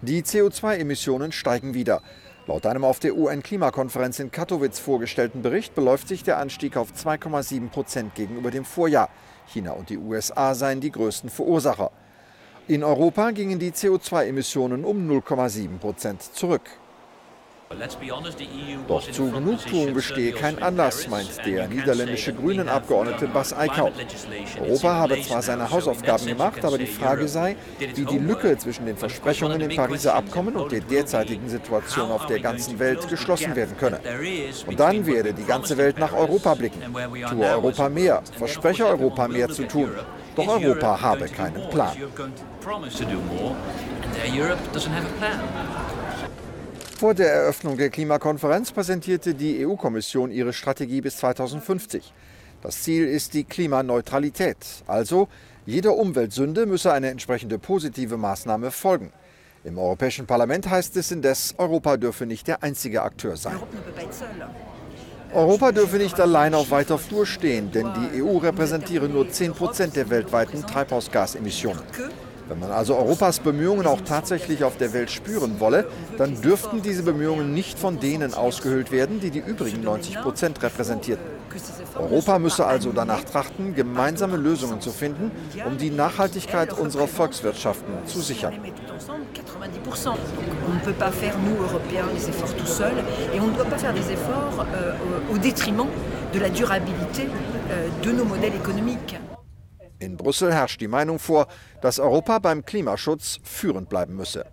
Die CO2-Emissionen steigen wieder. Laut einem auf der UN-Klimakonferenz in Katowice vorgestellten Bericht beläuft sich der Anstieg auf 2,7 Prozent gegenüber dem Vorjahr. China und die USA seien die größten Verursacher. In Europa gingen die CO2-Emissionen um 0,7 Prozent zurück. Doch zu Genugtuung bestehe kein Anlass, meint der niederländische Grünen-Abgeordnete Bas Eickhout. Europa habe zwar seine Hausaufgaben gemacht, aber die Frage sei, wie die Lücke zwischen den Versprechungen im Pariser Abkommen und der derzeitigen Situation auf der ganzen Welt geschlossen werden könne. Und dann werde die ganze Welt nach Europa blicken. Tue Europa mehr, verspreche Europa mehr zu tun. Doch Europa habe keinen Plan. Vor der Eröffnung der Klimakonferenz präsentierte die EU-Kommission ihre Strategie bis 2050. Das Ziel ist die Klimaneutralität, also jeder Umweltsünde müsse eine entsprechende positive Maßnahme folgen. Im Europäischen Parlament heißt es indes, Europa dürfe nicht der einzige Akteur sein. Europa dürfe nicht allein auf weiter Flur stehen, denn die EU repräsentiere nur 10 Prozent der weltweiten Treibhausgasemissionen. Wenn man also Europas Bemühungen auch tatsächlich auf der Welt spüren wolle, dann dürften diese Bemühungen nicht von denen ausgehöhlt werden, die die übrigen 90 Prozent repräsentierten. Europa müsse also danach trachten, gemeinsame Lösungen zu finden, um die Nachhaltigkeit unserer Volkswirtschaften zu sichern. On ne peut pas faire, nous, Européens, les efforts tout seuls, et on ne doit pas faire des efforts euh, au détriment de la durabilité euh, de nos modèles économiques. In Brüssel herrscht die Meinung vor, dass Europa beim Klimaschutz führend bleiben müsse.